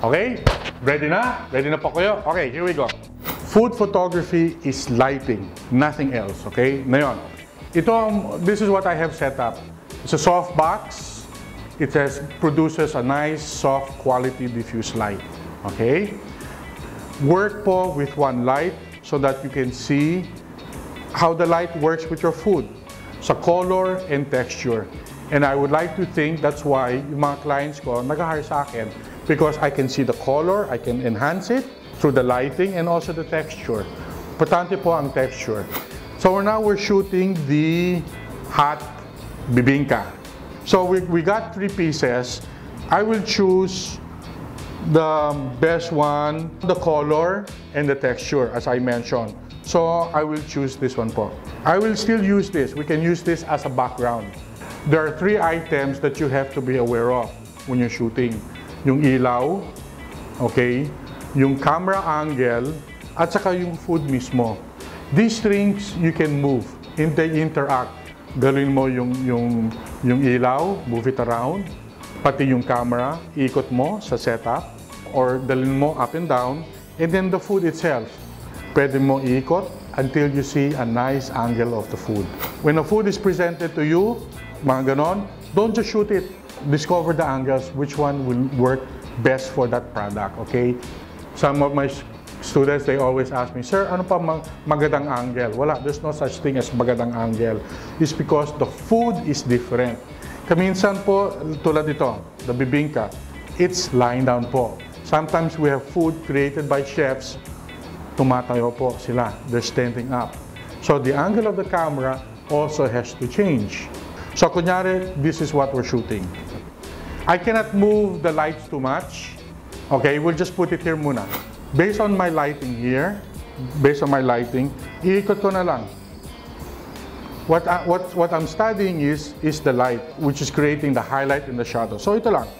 Okay? Ready na? Ready na po kayo? Okay, here we go. Food photography is lighting, nothing else. Okay? Ngayon, ito, this is what I have set up. It's a soft box. It has, produces a nice, soft, quality diffuse light. Okay? Work po with one light so that you can see how the light works with your food sa color and texture. And I would like to think that's why yung mga clients ko nag-hire sa akin because I can see the color, I can enhance it through the lighting and also the texture. Importante po ang texture. So now we're shooting the hot bibingka. So we, we got three pieces. I will choose the best one, the color and the texture, as I mentioned. So I will choose this one po. I will still use this. We can use this as a background. There are three items that you have to be aware of when you're shooting. Yung ilaw, okay, yung camera angle, at saka yung food mismo. These things you can move, and they interact. Galawin mo yung, yung, yung ilaw, move it around, pati yung camera, ikot mo sa setup, or dalhin mo up and down, and then the food itself. Pwede mo ikot until you see a nice angle of the food. When the food is presented to you, mga ganon, don't just shoot it. Discover the angles, which one will work best for that product, okay? Some of my students, they always ask me, Sir, ano pa mag magandang angle? Wala, there's no such thing as magandang angle. It's because the food is different. Kaminsan po, tulad ito, the bibingka, it's lying down po. Sometimes we have food created by chefs, tumatayo po sila. They're standing up. So the angle of the camera also has to change. So kunyari, this is what we're shooting. I cannot move the lights too much. Okay, we'll just put it here muna. Based on my lighting here, based on my lighting, iikot ko na lang. What, I- what, what I'm studying is, is the light, which is creating the highlight and the shadow. So ito lang.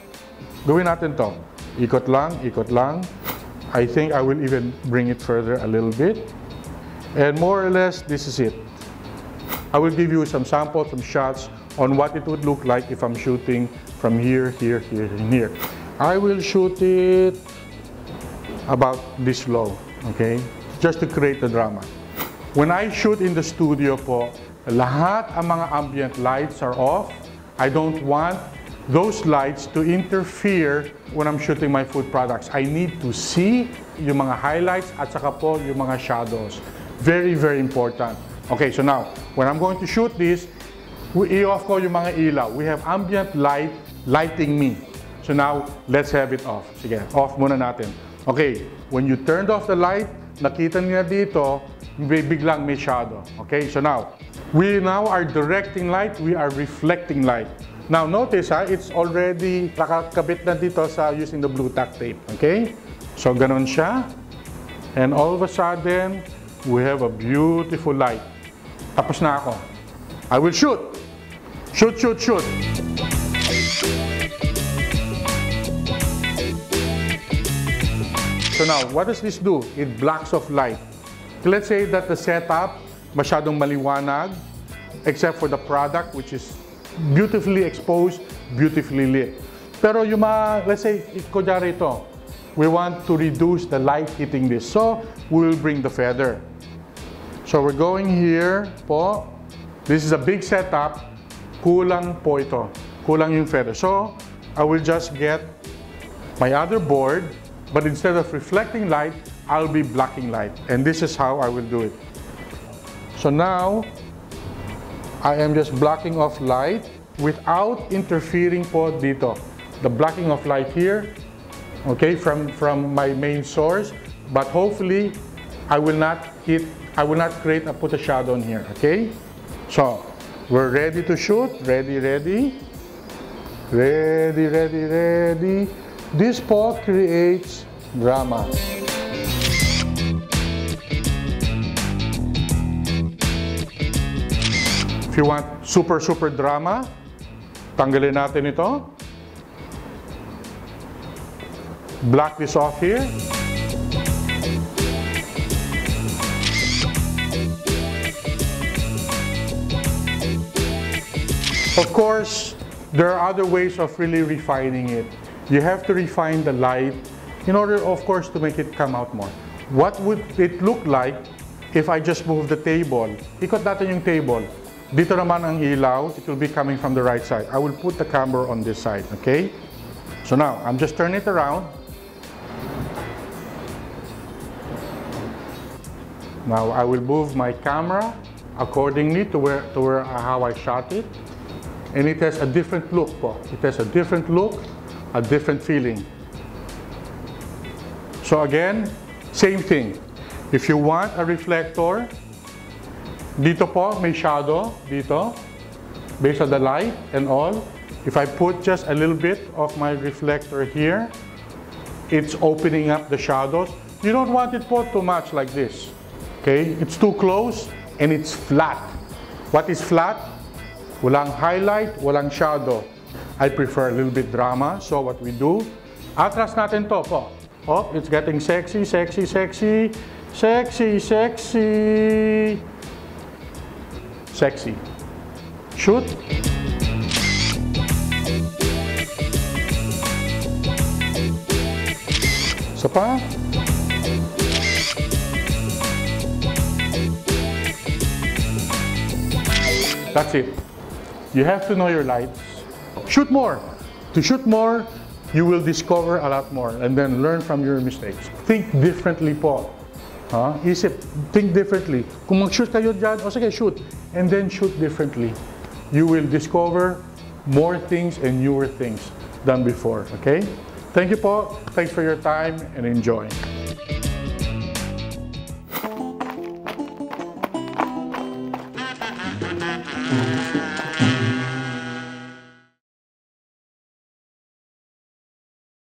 Gawin natin to. Ikot lang, ikot lang. I think I will even bring it further a little bit. And more or less, this is it. I will give you some samples, some shots on what it would look like if I'm shooting from here, here, here, and here. I will shoot it about this low, okay? Just to create the drama. When I shoot in the studio po, lahat ang mga ambient lights are off. I don't want those lights to interfere when I'm shooting my food products. I need to see yung mga highlights at saka po yung mga shadows. Very, very important. Okay, so now, when I'm going to shoot this, we i-off ko yung mga ilaw. We have ambient light lighting me. So now, let's have it off. Sige, off muna natin. Okay, when you turned off the light, nakita niya dito, biglang may shadow. Okay, so now, we now are directing light, we are reflecting light. Now notice ha, it's already nakakabit na dito sa using the blue tack tape. Okay? So ganon siya. And all of a sudden, we have a beautiful light. Tapos na ako. I will shoot. Shoot, shoot, shoot. So now, what does this do? It blocks off light. Let's say that the setup, masyadong maliwanag, except for the product, which is beautifully exposed, beautifully lit. Pero yung mga, let's say, kunyari ito, we want to reduce the light hitting this. So, we will bring the feather. So, we're going here po. This is a big setup. Kulang po ito. Kulang yung feather. So, I will just get my other board, but instead of reflecting light, I'll be blocking light. And this is how I will do it. So now, I am just blocking off light without interfering po dito. The blocking of light here, okay, from, from my main source, but hopefully, I will not hit, I will not create a put a shadow on here, okay? So, we're ready to shoot, ready, ready. Ready, ready, ready. This po creates drama. If you want super, super drama, tanggalin natin ito. Block this off here. Of course, there are other ways of really refining it. You have to refine the light in order, of course, to make it come out more. What would it look like if I just move the table? Ikot natin yung table. Dito naman ang ilaw, it will be coming from the right side. I will put the camera on this side, okay? So now, I'm just turning it around. Now I will move my camera accordingly to where to where uh, how I shot it. And it has a different look po. It has a different look, a different feeling. So again, same thing. If you want a reflector, dito po may shadow dito based on the light and all. If I put just a little bit of my reflector here, it's opening up the shadows. You don't want it po too much like this. Okay? It's too close and it's flat. What is flat? Walang highlight, walang shadow. I prefer a little bit drama. So what we do, atras natin to po. Oh, it's getting sexy, sexy, sexy, sexy, sexy, sexy. Shoot. Isa pa. That's it. You have to know your lights. Shoot more. To shoot more, you will discover a lot more and then learn from your mistakes. Think differently po. Ha? Isip, think differently. Kung mag-shoot kayo dyan, o sige, shoot. And then shoot differently. You will discover more things and newer things than before. Okay? Thank you po. Thanks for your time and enjoy.